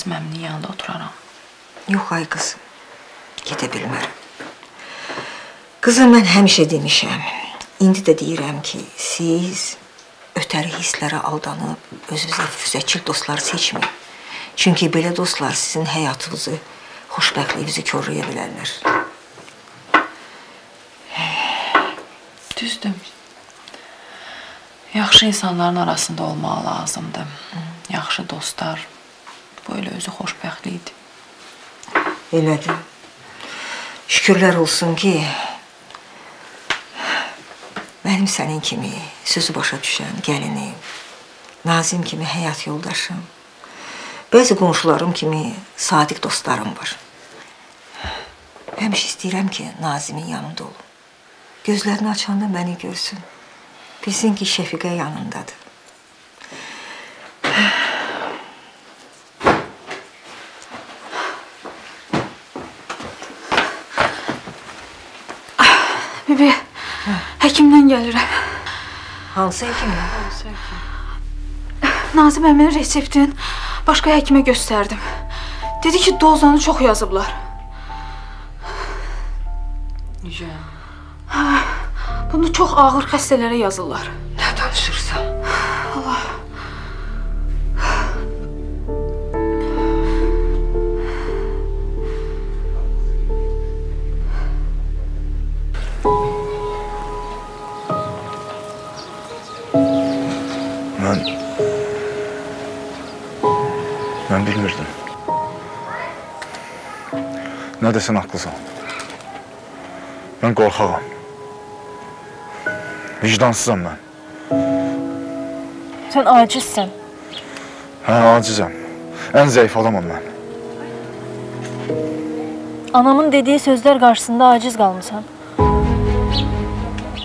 Nazim əminin yanında oturaram. Yox ay qızım, gedə bilmərəm. Qızım, mən həmişə demişəm, indi də deyirəm ki, siz ötəri hisslərə aldanıb özünüzə füzəkil dostlar seçməyin. Çünki belə dostlar sizin həyatınızı, xoşbəxtliyinizi korlaya bilərlər. Düzdür. Yaxşı insanların arasında olmaq lazımdır. Yaxşı dostlar. Bu elə özü xoşbəxtlikdir. Elədir. Şükürlər olsun ki, mənim sənin kimi sözü başa düşən gəlinim, Nazim kimi həyat yoldaşım, bəzi qonşularım kimi sadiq dostlarım var. Həmişə istəyirəm ki, Nazimin yanında olum. Gözlərini açanda məni görsün. Bilsin ki, Şəfiqə yanındadır. Bibi, həkimdən gəlirəm. Hansı həkimlə? Nazim əminin reseptini başqa həkimə göstərdim. Dedi ki, dozanı çox yazıblar. Necə? Bunu çox ağır xəstələrə yazırlar. Bilmirdim. Nə desən haqlısan. Mən qorxağam. Vicdansızam mən. Sən acizsən. Hə, acizəm. Ən zəif adamam mən. Anamın dediyi sözlər qarşısında aciz qalmısan.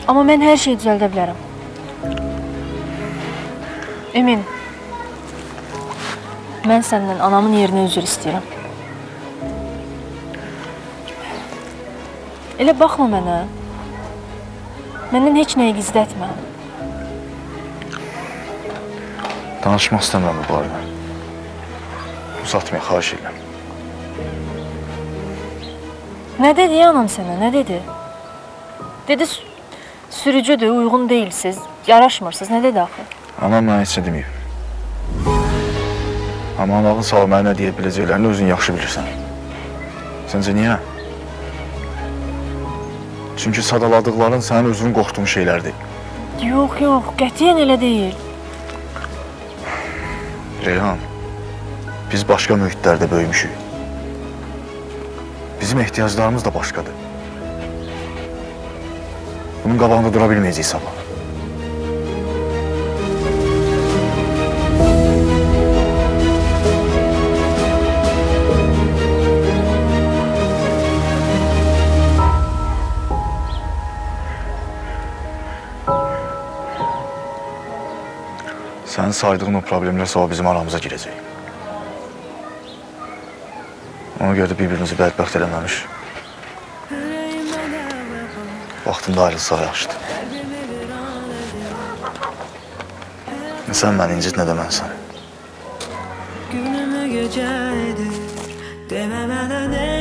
Amma mən hər şeyi düzəldə bilərəm. Emin, mən səndən anamın yerinə üzr istəyirəm. Elə baxma mənə. Məndən heç nəyi gizlətmə. Danışmaq istəmirəm bu barədə. Uzatmaya xahiş edirəm. Nə dedi anam sənə? Nə dedi? Dedi sü- sürücüdür, uyğun deyilsiz, yaraşmırsınız. Nə dedi axı? Anam mənə heç nə deməyib. Amma anağın sağ mənə nə deyə biləcəklərini özün yaxşı bilirsən. Səncə niyə? Çünki sadaladıqların sənin özünün qorxduğun şeylərdir. Yox, yox, qətiyyən elə deyil. Reyhan, biz başqa mühitlərdə böyümüşük. Bizim ehtiyaclarımız da başqadır. Bunun qabağında dura bilməyəcəyik sabah. Sənin saydığın o problemlər sabah bizim aramıza girəcək. Ona görə də bir-birimizi bədbəxt eləməmiş. Vaxtında ayrılsaq yaxşıdır. Nə sən məni incit, nə də mən səni. Günümü gecəydi Deməmədən eyləyim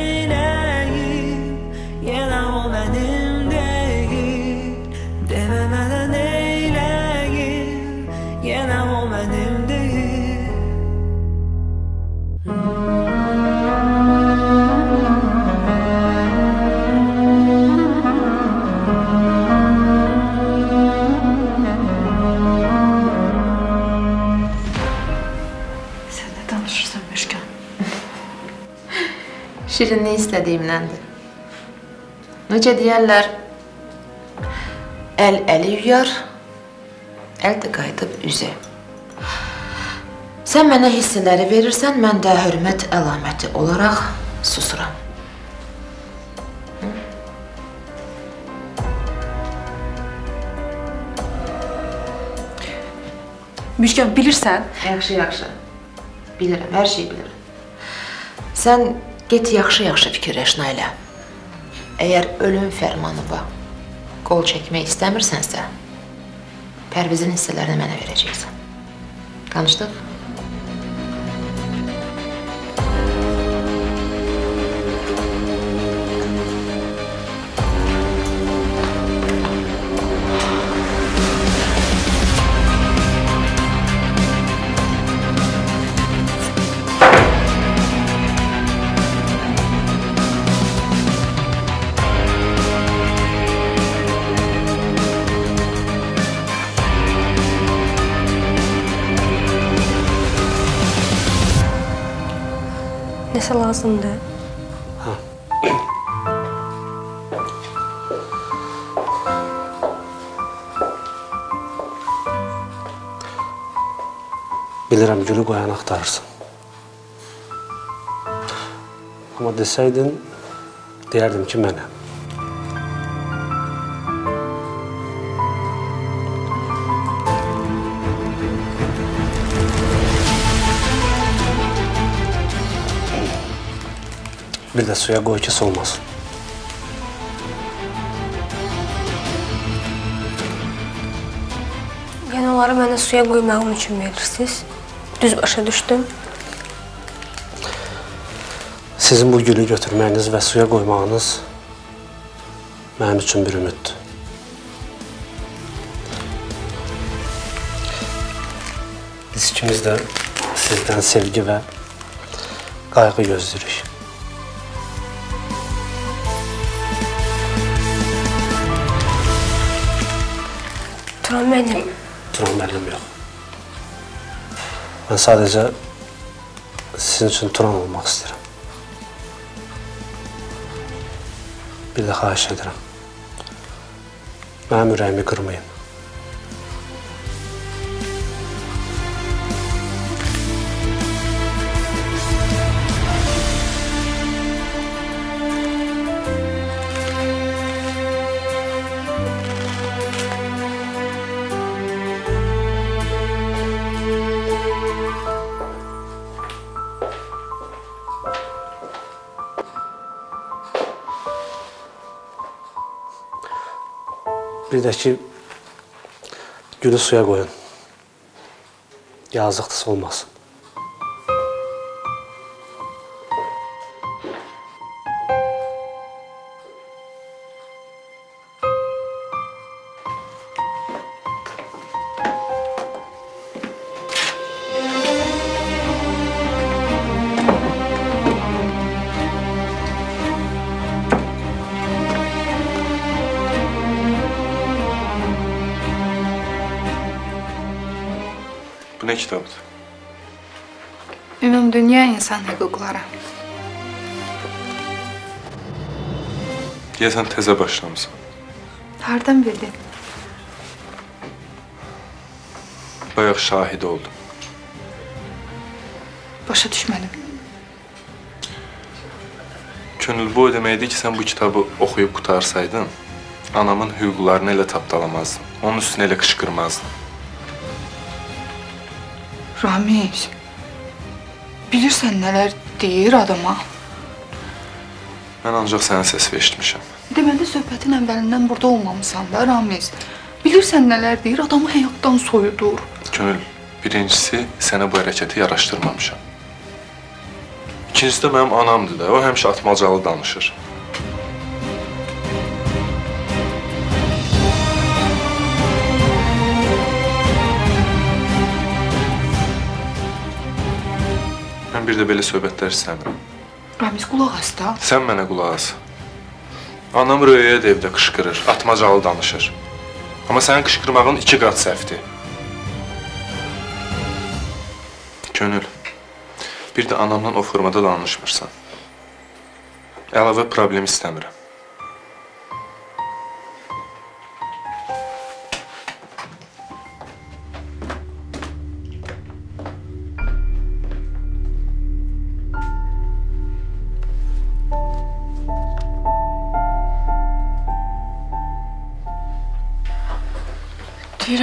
istədiyimdəndir. Necə deyərlər, əl əli yuyar, əl də qayıdıb üzə. Sən mənə hissələri verirsən, mən də hörmət əlaməti olaraq susuram. Müşkan, bilirsən? Yaxşı, yaxşı. Bilirəm, hər şeyi bilirəm. Sən get yaxşı-yaxşı fikirləş Nailə. Əgər ölüm fərmanına qol çəkmək istəmirsənsə, Pərvizin hissələrini mənə verəcəksən. Danışdıq? Lazımdır? Bilirəm gülü qoyan axtarırsan. Amma desəydin, deyərdim ki, mənəm. Bir də suya qoy ki, solmasın. Yəni onları mənə suya qoymağım üçün verirsiniz? Düz başa düşdüm. Sizin bu gülü götürməyiniz və suya qoymağınız mənim üçün bir ümiddir. Biz ikimiz də sizdən sevgi və qayğı gözləyirik. Turan mənim. Turan müəllim yox. Mən sadəcə sizin üçün Turan olmaq istəyirəm. Bir də xahiş edirəm. Mənim ürəyimi qırmayın. Də ki, gülü suya qoyun. Yazıqdır, olmasın. Bu nə kitabdır? Ümumdünya insan hüquqları. Deyəsən təzə başlamısan. Hardan bildin? Bayaq şahid oldum. Başa düşmədim. Könül bu o deməkdir ki, sən bu kitabı oxuyub qutarsaydın, anamın hüquqlarını elə tapdalamazdın. Onun üstünə elə qışqırmazdın. Ramiz, bilirsən nələr deyir adama? Mən ancaq sənin səs eşitmişəm. Deməli söhbətin əvvəlindən burada olmamısan da Ramiz. Bilirsən nələr deyir, adamı həyatdan soyudur. Könül, birincisi sənə bu hərəkəti yaraşdırmamışam. İkincisi də mənim anamdır da, o həmişə atmacalı danışır. Mən bir də belə söhbətlər istəmirəm. Ramiz qulaq as da. Sən mənə qulaq as. Anam Röyəyə də evdə qışqırır, atmacalı danışır. Amma sənin qışqırmağın iki qat səhvdir. Könül, bir də anamla o formada danışmırsan. Əlavə problem istəmirəm.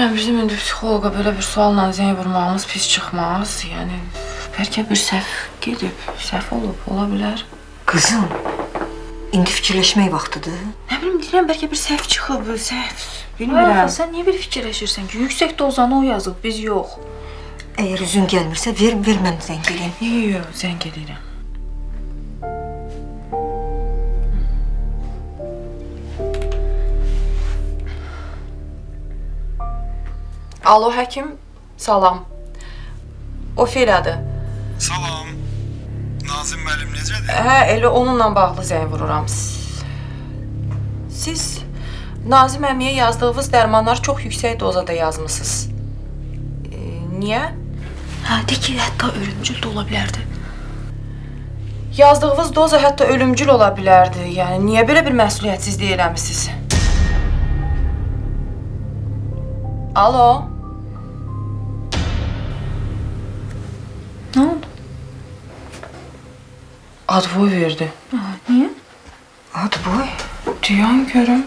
Deyirəm bizim indi psixoloqa belə bir sualla zəng vurmağımız pis çıxmaz. Yəni bəlkə bir səhv gedib, səhv olub, ola bilər. Qızım, indi fikirləşmək vaxtıdır. Nə bilim deyirəm bəlkə bir səhv çıxıb, səhv. Bilmirəm. sən niyə bir fikirləşirsən ki, yüksək dozanı o yazıb, biz yox. Əgər üzün gəlmirsə, ver, ver mən zəng edeyim. Yox, yox, zəng edirəm. Alo həkim, salam. Ofeliyadır. Salam. Nazim müəllim necədir? Hə, elə onunla bağlı zəng vururam. Siz Nazim əmiyə yazdığınız dərmanlar çox yüksək dozada yazmısınız. E, niyə? Hə, de ki, hətta ölümcül də ola bilərdi. Yazdığınız doza hətta ölümcül ola bilərdi. Yəni niyə belə bir məsuliyyətsizlik eləmisiniz? Alo? Advoy verdi. Niyə? Adboy? Duyan görüm.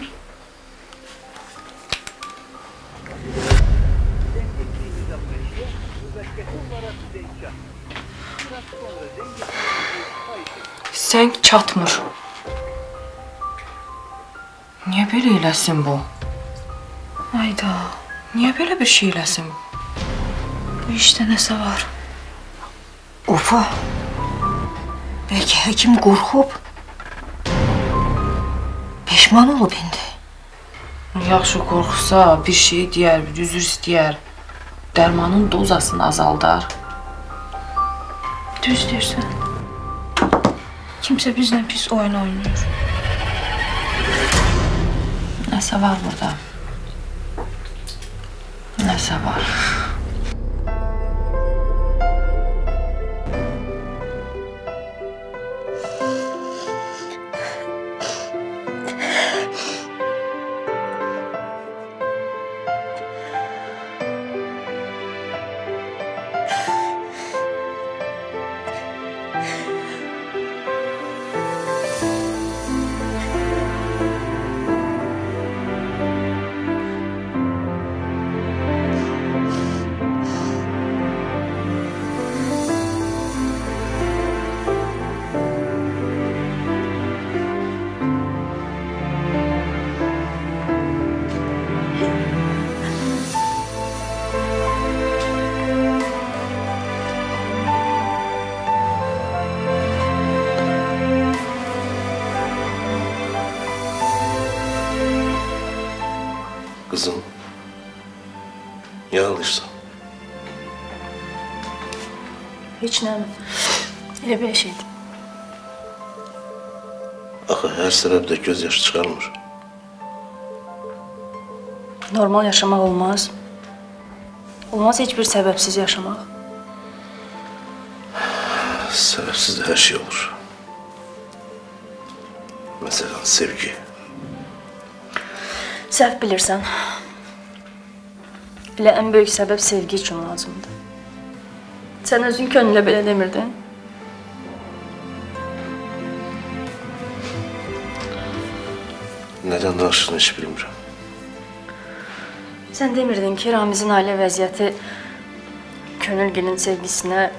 Zəng çatmır. Niyə belə eləsin bu? Ayda, Niyə belə bir şey eləsin? bu işdə nəsə var. Ufa. Bəlkə həkim qorxub. Peşman olub indi. Yaxşı qorxsa bir şey deyər, bir üzr istəyər. Dərmanın dozasını azaldar. Düz deyirsən. Kimsə bizlə pis oyun oynayır. Nəsə var burada. Nəsə var. Nə. Elə bir şeydir. Axı her sebepte gözyaşı çıkarmır. Normal yaşamaq olmaz. Olmaz heç bir səbəbsiz yaşamaq. Sebepsiz de her şey olur. Mesela sevgi. Səhv bilirsən. Elə ən böyük səbəb sevgi üçün lazımdır. Sən özün könlülə belə demirdin? Neden danıştığını hiç bilmirəm. Sən demirdin ki, Ramizin ailə vəziyyəti könülgilin sevgisinə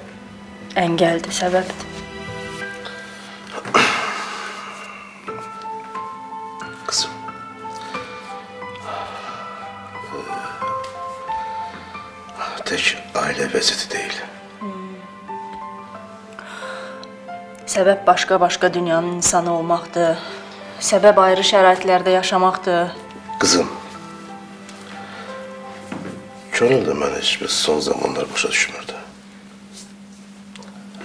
əngəldir, səbəbdir. Səbəb başqa-başqa dünyanın insanı olmaqdır. Səbəb ayrı şəraitlərdə yaşamaqdır. Kızım. Könül de beni hiç bir son zamanlar başa düşmürdü.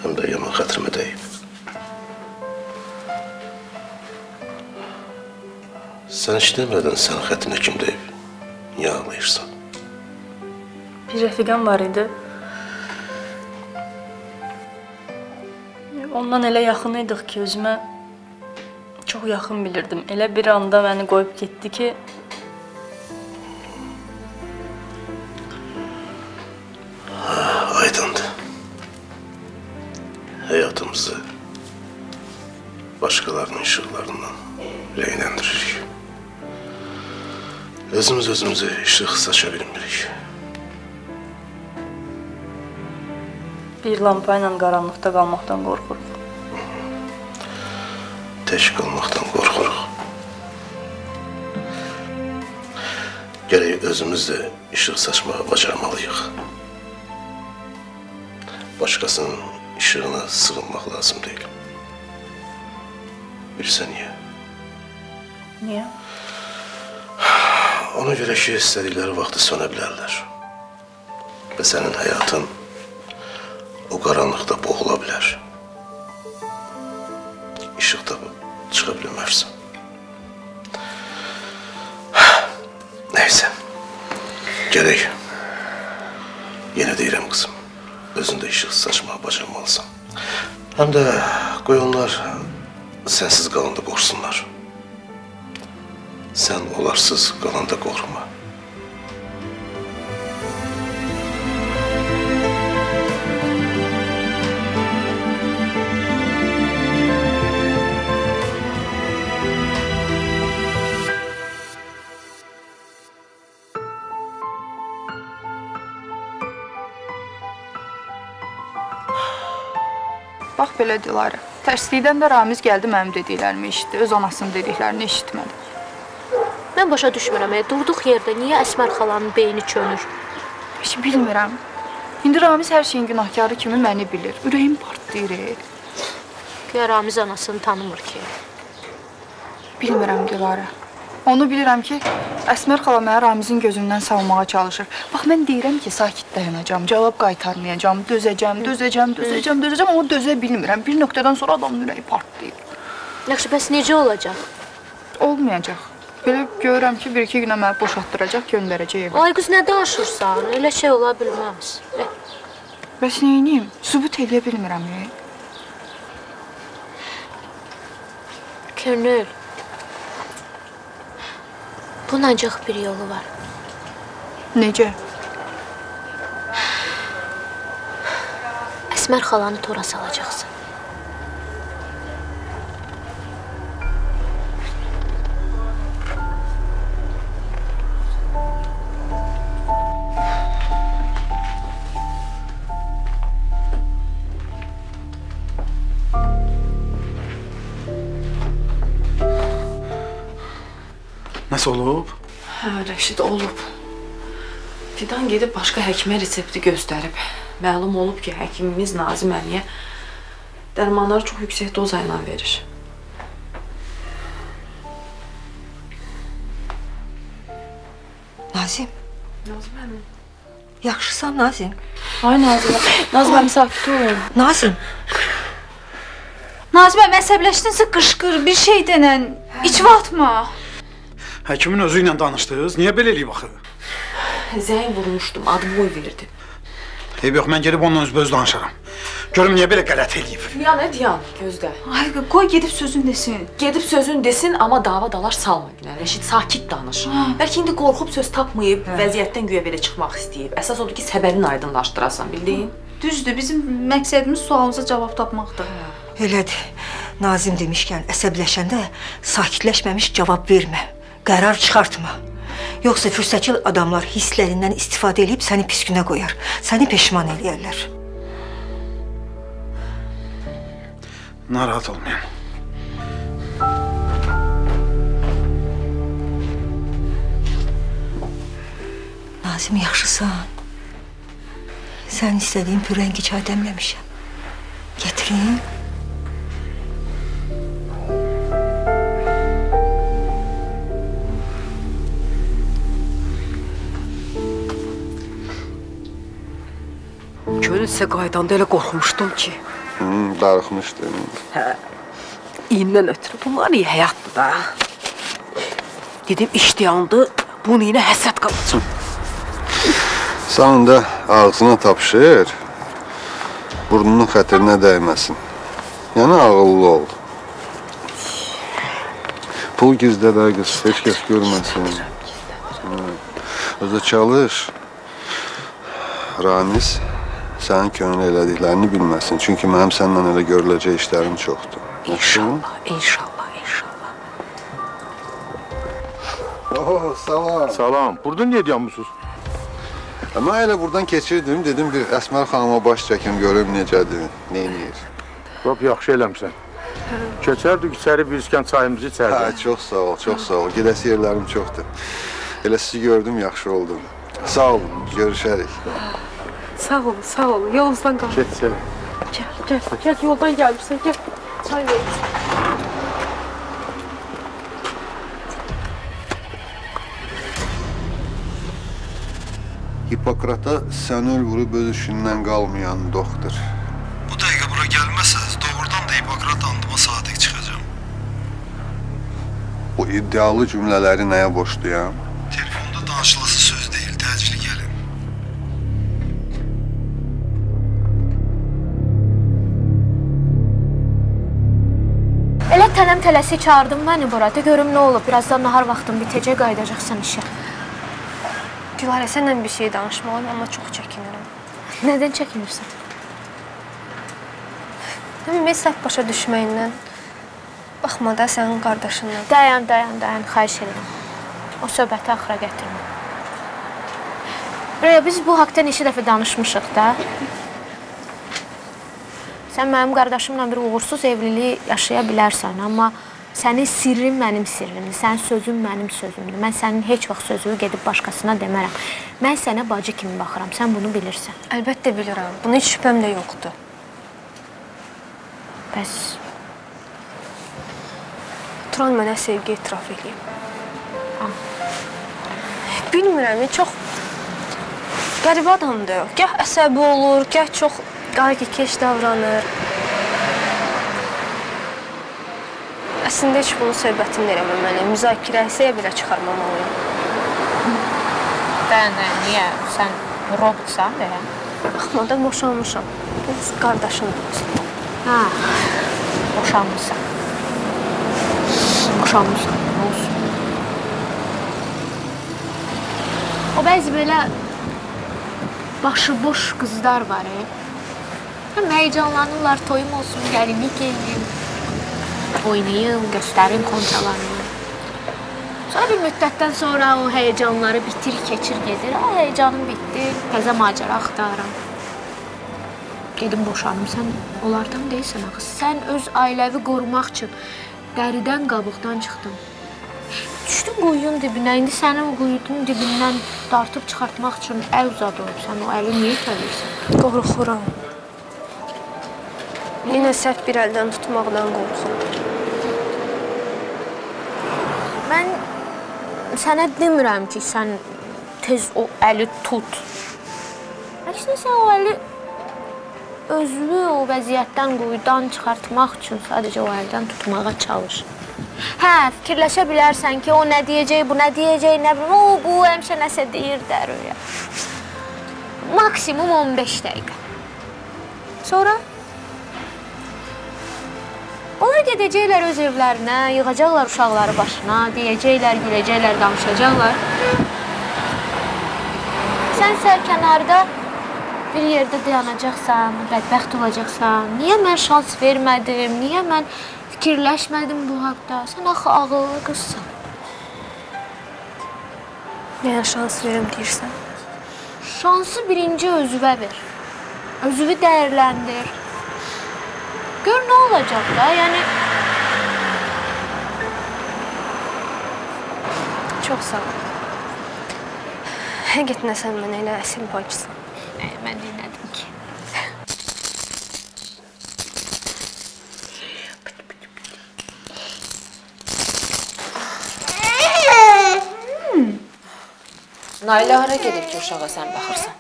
Hem de yaman hatırıma deyip. Sen hiç demedin sen xətrinə kim deyip. Niye ağlayırsan? Bir rəfiqəm var idi. Ondan elə yaxın idik ki, özümə çox yaxın bilirdim. Elə bir anda məni qoyub getdi ki, Aydındı. Hayatımızı başkalarının ışıklarından reylendiririk. Özümüz özümüze ışık saça bilmirik. Bir lampa ilə qaranlıqda qalmaqdan qorxuruq. Tek kalmaktan korkuruq. Gerek özümüz de ışık saçmaya bacarmalıyıq. Başkasının ışığına sığınmaq lazım değil. Bilirsən niye? Niyə? Ona göre ki, istədikləri vaxtı sönə bilərlər. Və sənin həyatın o qaranlıqda boğula bilər. İşıq tapıb çıxa bilmərsən. Neyse. Gerek. Yine deyirəm kızım. Özünde işıq saçmağı bacarmalısan. Hem de Qoy onlar sənsiz qalanda qorxsunlar. Sən olarsız qalanda qorxma. Belə Dilarə. Tərslikdən də Ramiz gəldi mənim dediklərimi eşitdi, öz anasının dediklərini eşitmədi. Mən başa düşmürəm, e, durduq yerdə niyə Əsmər xalanın beyni çönür? Heç bilmirəm. İndi Ramiz hər şeyin günahkarı kimi məni bilir. Ürəyim partlayır. Güya Ramiz anasını tanımır ki. Bilmirəm Dilarə. Onu bilirəm ki, Əsmər xala mənə Ramizin gözündən salmağa çalışır. Bax mən deyirəm ki, sakit dayanacağam, cavab qaytarmayacağam, dözəcəm, dözəcəm, dözəcəm, dözəcəm, amma dözə bilmirəm. Bir nöqtədən sonra adamın ürəyi partlayır. Yaxşı, bəs necə olacaq? Olmayacaq. Belə görürəm ki, bir-iki günə məni boşaltdıracaq, göndərəcək evə. Ay qız nə danışırsan? Elə şey ola bilməz. E, Bəs edeyim? Sübut eləyə bilmirəm. E. Könül. Bunun ancaq bir yolu var. Necə? Əsmər xalanı tora salacaqsan. Nəsə olub? Hə, Rəşid olub. Fidan gedib başqa həkimə resepti göstərib. Məlum olub ki, həkimimiz Nazim əmiyə dərmanları çox yüksək doza ilə verir. Nazim, Nazim əmi. yaxşısan Nazim? Ay Nazim, Nazim əmi sakit ol. Nazim, Nazimə mən əsəbləşdinsə qışqır, bir şey denən, içvə atma. Həkimin özü ilə danışdınız. Niyə belə eləyib axı? Zəng vurmuşdum, adı boy verdi. Eyb yox, mən gedib onunla üzbəüz danışaram. Görüm niyə belə qələt eləyib. Diyan, nə diyan? Gözdə. Ay qoy gedib sözün desin. Gedib sözün desin, amma dava dalaş salma günə. Rəşid sakit danış. Bəlkə indi qorxub söz tapmayıb, vəziyyətdən güya belə çıxmaq istəyib. Əsas odur ki, səbəbini aydınlaşdırasan, bildin? Düzdür, bizim məqsədimiz sualımıza cavab tapmaqdır. elədir. Nazim demişkən əsəbləşəndə sakitləşməmiş cavab vermə. Qərar çıxartma. Yoxsa fürsətçil adamlar hisslərindən istifadə edib səni pis günə qoyar. Səni peşman eləyərlər. Narahat olmayın. Nazim yaxşısan? Sən istədiyin pürəngi çay dəmləmişəm. Gətirim? Könülsə qaydanda elə qorxmuşdum ki. Hı, darıxmışdı. Hə. İyindən ötürü bunlar iyi həyatdır da. Dedim iştiyandı, bunu yine həsəd qalacaq. Sonunda ağzına tapşır. Burnunun xətrinə dəyməsin. Yəni ağıllı ol. Pul gizlədə qız, heç kəs görməsin. Özü çalış. Ramiz sənin könül elədiklərini bilməsin. Çünki mənim səninlə elə görüləcək işlərim çoxdur. İnşallah, inşallah, inşallah. Oh, salam. Salam. Burada niyə dayanmısınız? Mən elə buradan keçirdim, dedim bir Əsmər xanıma baş çəkim görüm necədir, nə edir. Lap yaxşı eləmsən. Keçərdik içəri bir iskan çayımızı Hə, içərdik. çox sağ ol, çox sağ ol. Gedəsi yerlərim çoxdur. Elə sizi gördüm, yaxşı oldum. Sağ olun, görüşərik. Sağ ol, sağ ol. Yolunuzdan qal. Get içəri. Gəl, gəl, gəl. Yoldan gəlmişsən, gəl. Çay ver. Hipokrata sənöl vurub öz işindən qalmayan doktor. Bu dəqiqə bura gəlməsəz, doğrudan da Hipokrat andıma sadiq çıxacağam. Bu iddialı cümlələri nəyə borcluyam? Tələsi çağırdım məni bura. De görüm nə olub. Birazdan nahar vaxtım bitəcək, qayıdacaqsan işə. Gülarə, sənlə bir şey danışmalıyım, amma çox çəkinirəm. Nədən çəkinirsən? Səhv başa düşməyindən. Baxma da sənin qardaşınla. Dayan, dayan, dayan, xahiş edirəm. O söhbəti axıra gətirmə. Rəya, biz bu haqda neçə dəfə danışmışıq da. Sən mənim qardaşımla bir uğursuz evliliyi yaşaya bilərsən, amma sənin sirrin mənim sirrimdir, sənin sözün mənim sözümdür. Mən sənin heç vaxt sözünü gedib başqasına demərəm. Mən sənə bacı kimi baxıram, sən bunu bilirsən. Əlbəttə bilirəm. Buna heç şübhəm də yoxdur. Bəs Turan mənə sevgi etiraf eləyib. Bilmirəm, çox qəribə adamdır. Gah əsəbi olur, gah çox qayğıkeş davranır. Əslində heç bunu söhbətini də eləməməli, müzakirəsiyə belə çıxarmamalıyım. Dayan, dayan, niyə? Sən robotsan deyə? Baxma da boşanmışam. Biz qardaşındır. Hə, boşanmışsan. Boşanmışsan, nə olsun? O bəzi belə başıboş qızlar var, e. Həm həyəcanlanırlar, toyum olsun, gəlinlik geyindim, oynayım, göstərim konçalarını. Sonra bir müddətdən sonra o həyəcanları bitir, keçir, gedir. Ha, həyəcanım bitdi, təzə macəra axtarıram. Gedim boşanım, sən onlardan deyilsən axı. Sən öz ailəvi qorumaq üçün dəridən qabıqdan çıxdın. Düşdün quyunun dibinə, indi sənin o quyunun dibindən dartıb çıxartmaq üçün əl uzadıb. Sən o əli niyə itəlirsən? Qorxuram. Yenə səhv bir əldən tutmaqdan qorxuram. Mən sənə demirəm ki, sən tez o əli tut. Əksinə sən o əli özünü o vəziyyətdən, quyudan çıxartmaq üçün sadəcə o əldən tutmağa çalış. Hə, fikirləşə bilərsən ki, o nə deyəcək, bu nə deyəcək, nə bilim, o bu həmişə nəsə deyir dəröyə. Maksimum 15 dəqiqə. Sonra Onlar gedəcəklər öz evlərinə, yığacaqlar uşaqları başına, deyəcəklər, güləcəklər, danışacaqlar. Sən sərkənarda bir yerdə dayanacaqsan, bədbəxt olacaqsan. Niyə mən şans vermədim? Niyə mən fikirləşmədim bu haqda? Sən axı ağıllı qızsan. Yenə şans verim deyirsən. Şansı birinci özüvə ver. Özünü dəyərləndir. Gör nə olacaq da, yəni Çox sağ ol. Həqiqətən sən mənə elə əsl bacısan. Ə, mən dinlədim ki. Nailə hara gedib ki, uşağa sən baxırsan?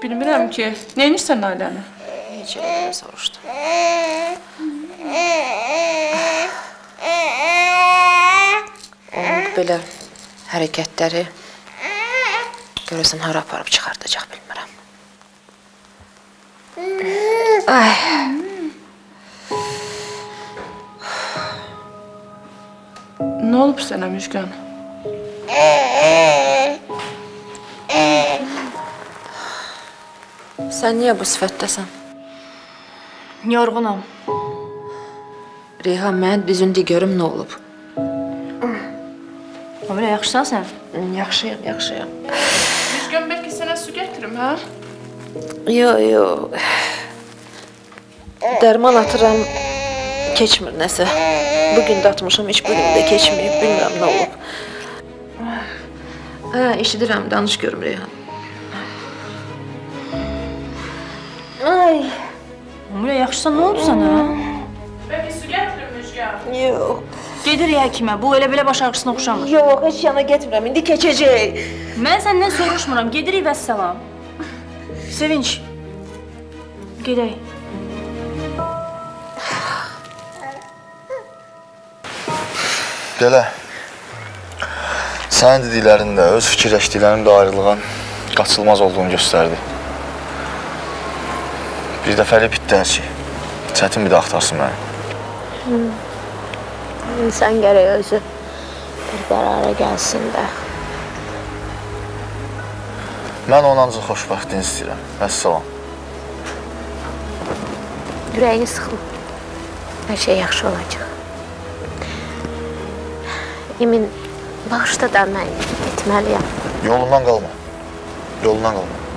Bilmirəm ki, nə edirsən Nailəni? Heç elə belə soruşdum. Onun belə hərəkətləri görəsən hara aparıb çıxardacaq bilmirəm. Ay. Nə olub sənə Müjgan? Sən niyə bu sifətdəsən? Yorğunam. Reyhan, mən düzündə görüm nə olub. Ömrə yaxşısan sən? Yaxşıyam, yaxşıyam. Müjgan, bəlkə sənə su gətirim, hə? Yo, yo. Dərman atıram, keçmir nəsə. Bu gün də atmışam, heç bu gün də keçməyib, bilmirəm nə olub. Hə, eşidirəm, danış görüm Reyhan. Ay. Ömrə yaxşısan, nə oldu sənə? Bəlkə su gətirim Müjgan? Yox. Gedir həkimə. Bu elə belə baş ağrısına oxşamır. Yox, heç yana getmirəm. İndi keçəcək. Mən səndən soruşmuram. Gedirik vəssalam. Sevinç. Gedək. Belə. Sənin dediklərin də, öz fikirləşdiklərin də ayrılığın qaçılmaz olduğunu göstərdi. Bir hər şey. Çətin bir də axtarsın məni. insan gərək özü bir qərara gəlsin də. Mən onun ancaq xoşbəxtliyi istəyirəm. Vəssalam. Ürəyini sıxma. Hər şey yaxşı olacaq. Emin, bağışla da mən getməliyəm. Yolundan qalma. Yolundan qalma.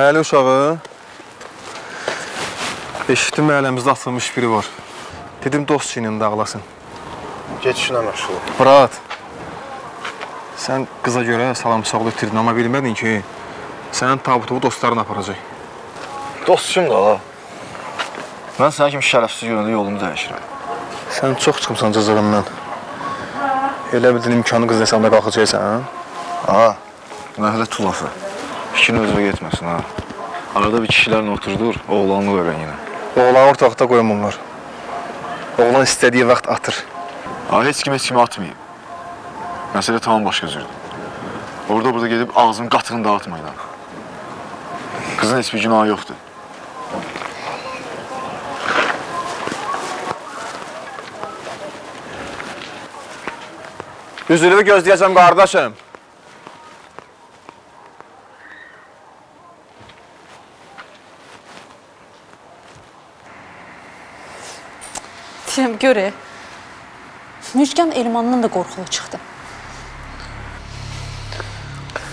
Məhəllə uşağı. Eşitdim məhəlləmizdə atılmış biri var. Dedim dost çiynini dağlasın. Get işinə məşğul. Murat. Sən qıza görə salam sağlı itirdin, amma bilmədin ki, sənin tabutu dostların aparacaq. Dost kimdir ha? Mən sənə kimi şərəfsiz görəndə yolumu dəyişirəm. Sən çox çıxımsan cızığından. Elə bildin imkanı qız hesabına qalxacaqsan? Ha, məhəllə tulası. Fikrin özünə getməsin ha. Arada bir kişilərlə oturdur, oğlanlıq öyrən yenə. Oğlanı ortaqda qoymurlar. Oğlan istədiyi vaxt atır. Ha, heç kim heç kimi atmayıb. Məsələ tamam başqa cürdür. Orada burada gedib ağzının qatığını dağıtmayın. Qızın heç bir günahı yoxdur. Üzülümü gözləyəcəm qardaşım. Deyirəm, görə. Müjgan Elmandan da qorxulu çıxdı.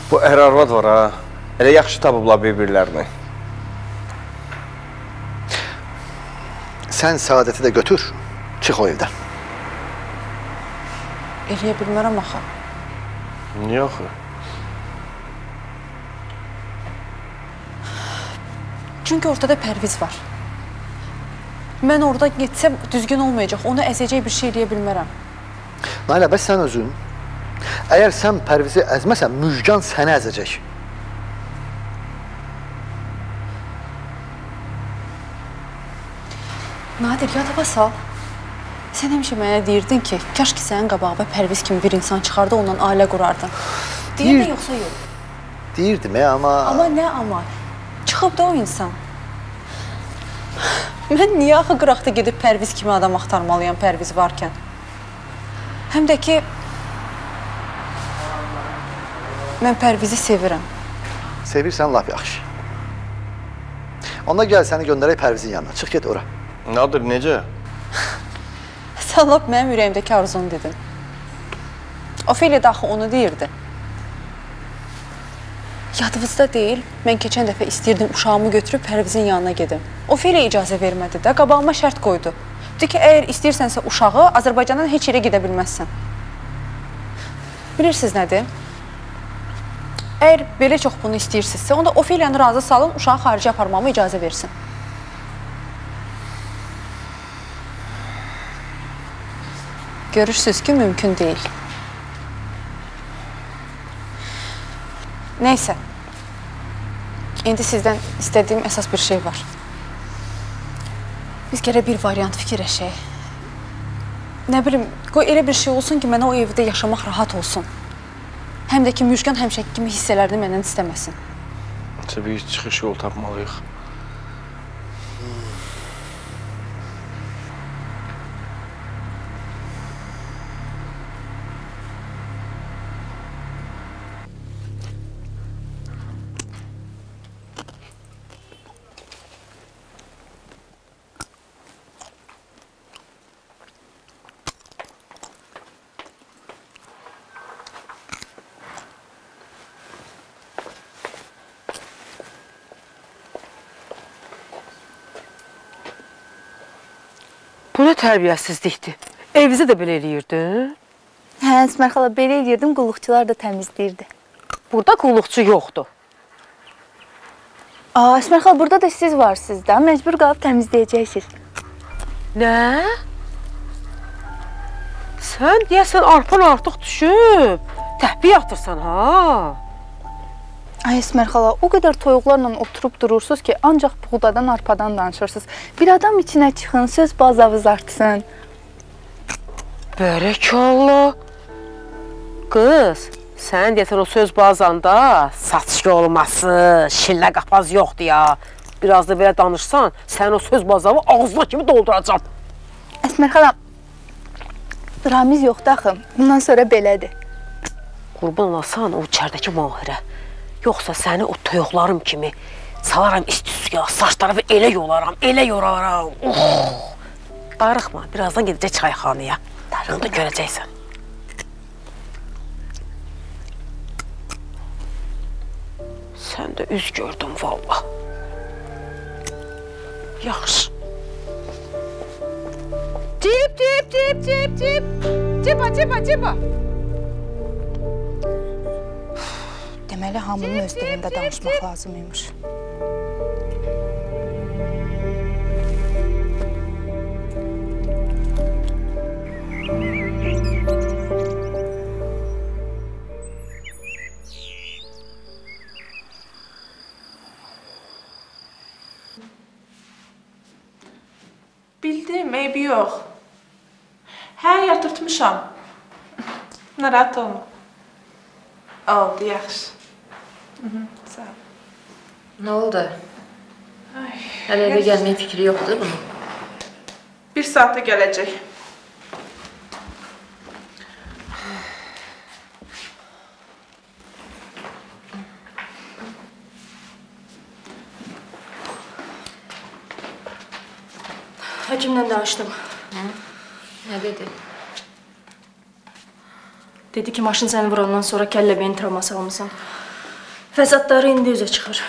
Bu ər arvad var ha. Elə yaxşı tapıblar bir-birlərini. Sən Səadəti də götür, çıx o evdən. Eləyə bilmərəm axı. Niyə axı? Çünki ortada Pərviz var. Mən orada getsəm düzgün olmayacaq. Onu əzəcək bir şey eləyə bilmərəm. Nailə, bəs sən özün, əgər sən Pərvizi əzməsən, Müjgan səni əzəcək. Nadir, yadava sal. Sən həmişə mənə deyirdin ki, kaş ki sənin qabağına Pərviz kimi bir insan çıxardı, ondan ailə qurardın. Deyirdin Deyir- yoxsa yox? Deyirdim, e, amma... Amma nə amma? Çıxıb da o insan. Mən niyə axı qıraqda gedib Pərviz kimi adam axtarmalıyam Pərviz varkən? Həm də ki mən Pərvizi sevirəm. Sevirsən, laf yaxşı. Onda gəl səni göndərək Pərvizin yanına. Çıx get ora. Nadir, necə? Sən lap mənim ürəyimdəki arzunu dedin. Ofeliya da axı onu deyirdi. Yadınızda deyil, mən keçən dəfə istəyirdim uşağımı götürüb Pərvizin yanına gedim. Ofeliya icazə vermədi də, qabağıma şərt qoydu. Dedi ki, əgər istəyirsənsə uşağı Azərbaycandan heç yerə gedə bilməzsən. Bilirsiniz nədir? Əgər belə çox bunu istəyirsinizsə, onda Ofeliyanı razı salın, uşağı xarici aparmamı icazə versin. Görürsüz ki, mümkün deyil. Nəysə. İndi sizdən istədiyim əsas bir şey var. Biz gərək bir variant fikirləşək. Nə bilim, qoy elə bir şey olsun ki, mənə o evdə yaşamaq rahat olsun. Həm də ki, Müjgan həmişəki kimi hissələrini məndən istəməsin. Bir çıxış yol tapmalıyıq. Tərbiyəsizlikdir? Evinizi də belə eləyirdin? Hə, Əsmər xala belə eləyirdim, qulluqçular da təmizləyirdi. Burada qulluqçu yoxdur. Aa, Əsmər xala, burada da siz varsınız da, məcbur qalıb təmizləyəcəksiniz. Nə? Sən deyəsən arpan artıq düşüb. Təhbih atırsan ha? Ay Əsmər xala, o qədər toyuqlarla oturub durursunuz ki, ancaq buğdadan, arpadan danışırsınız. Bir adam içinə çıxın, söz bazavız artsın. Bərəkallah. Qız, sən deyəsən o söz bazanda saçlı olması, şillə qapaz yoxdur ya. Biraz da belə danışsan, sən o söz bazavı ağzına kimi dolduracam. Əsmər xalam, Ramiz yoxdur axı. Bundan sonra belədir. Qurban olasan o içərdəki mahirə. Yoxsa səni o toyuqlarım kimi salaram isti suya, saçlarımı elə yolaram, elə yoraram. Oh! Darıxma, birazdan gedəcək çayxanaya. Darığında görəcəksən. Sən də üz gördün valla. Yaxşı. Cip, cip, cip, cip, cip. Cipa, cipa, cipa. Deməli hamının öz dilində danışmaq lazım imiş. Bildim, eybi yox. Hə, yatırtmışam. Narahat olma. Oldu, yaxşı. Mhm, Sağ ol. Nə oldu? Ay, Hələ evə gəlməyə fikri yoxdur bunun. Bir saata gələcək. Həkimlə danışdım. Nə dedi? Dedi ki, maşın səni vurandan sonra kəllə beyin travması almısan. Fəsadları indi üzə çıxır.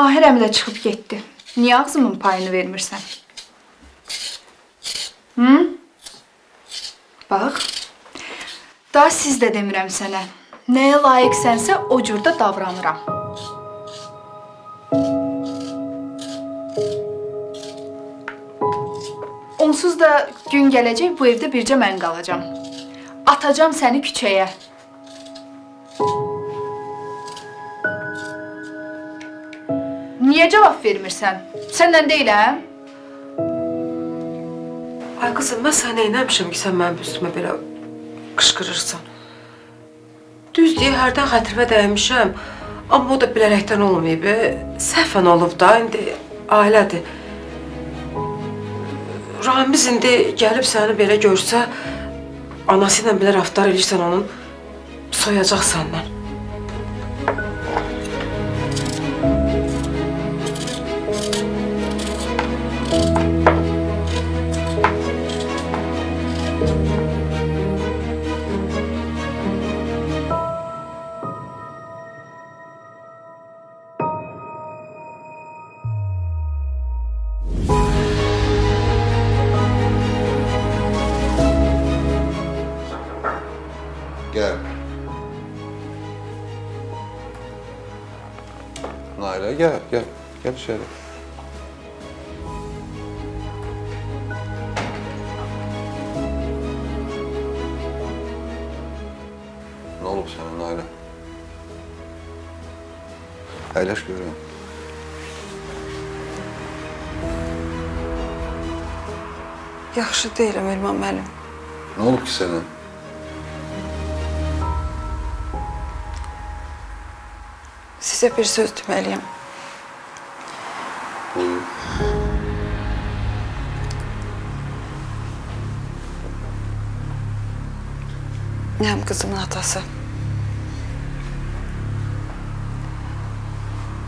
Mahir əmi də çıxıb getdi. Niyə ağzımın payını vermirsən? Hı? Bax. Daha siz də demirəm sənə. Nəyə layiqsənsə o cür də davranıram. Onsuz da gün gələcək bu evdə bircə mən qalacam. Atacam səni küçəyə. Niyə cavab vermirsən? Səndən deyiləm? Ay qızım, mən sənə eləmişəm ki, sən mənim üstümə belə qışqırırsan. Düz deyə hərdən xətrimə dəymişəm. Amma o da bilərəkdən olmayıb. Səhvən olub da, indi ailədir. Ramiz indi gəlib səni belə görsə, anası ilə belə raftar edirsən onun, soyacaq səndən. Gel, gel. Gel içeri. Ne olub sənə Naila? Əyləş görürəm. Yaxşı deyiləm Elman müəllim. Ne olub ki sənə? Sizə bir söz deməliyəm. Nəm qızımın atası.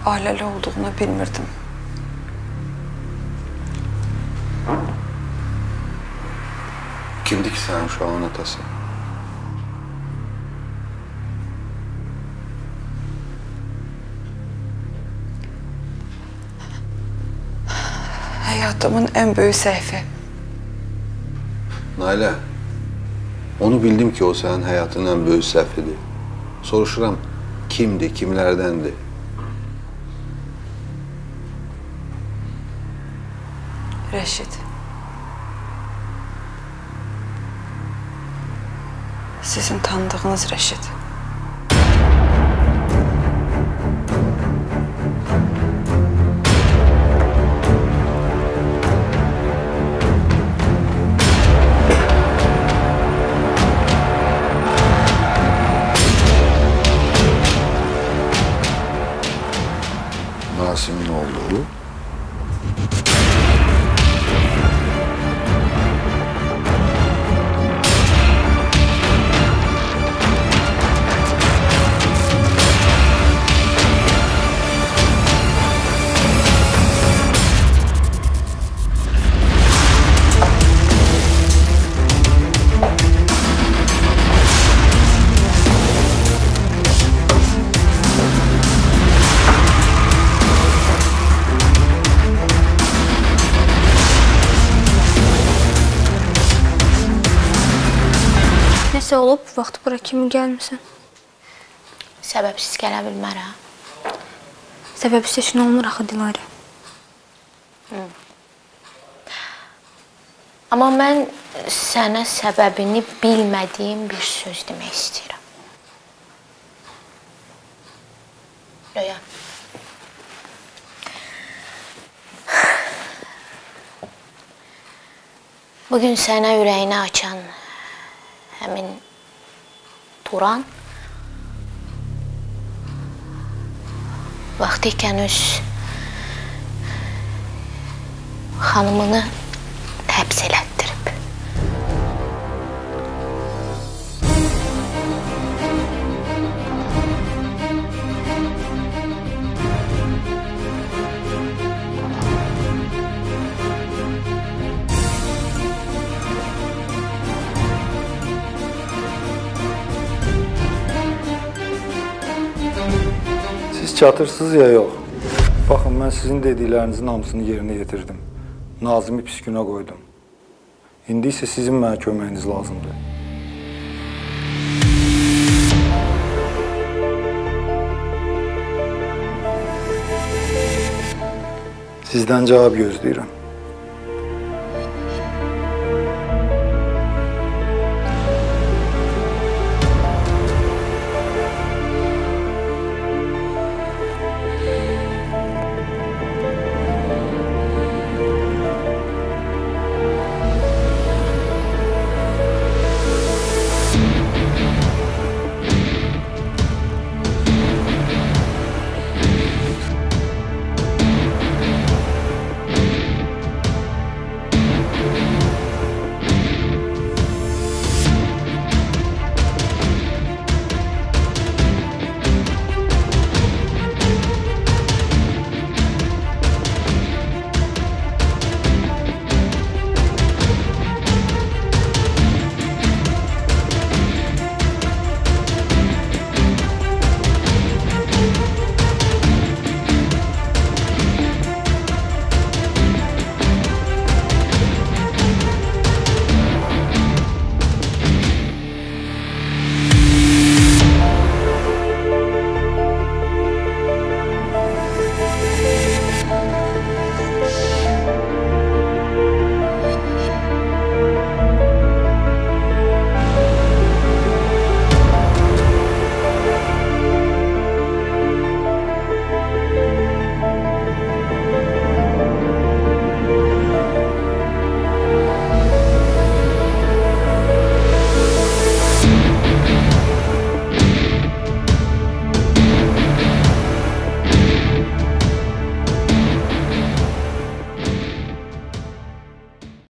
Ailəli olduğunu bilmirdim. Kimdir ki sənin uşağın atası? Həyat Həyatımın ən böyük səhvi. Onu bildim ki, o sənin həyatının ən böyük səhvidir. Soruşuram, kimdir, kimlərdəndir? Rəşid. Sizin tanıdığınız Rəşid. Rasim'in oğlu kimi gəlmisən? Səbəbsiz gələ bilmərəm. Səbəbsiz heç nə olmur axı Dilarə. Amma mən sənə səbəbini bilmədiyim bir söz demək istəyirəm. Röya. Bugün sənə ürəyini açan həmin Turan. Vaxtı ikən öz xanımını çatırsınız ya yox. Baxın, mən sizin dediklərinizin hamısını yerinə yetirdim. Nazimi pis günə qoydum. İndi isə sizin mənə köməyiniz lazımdır. Sizdən cavab gözləyirəm.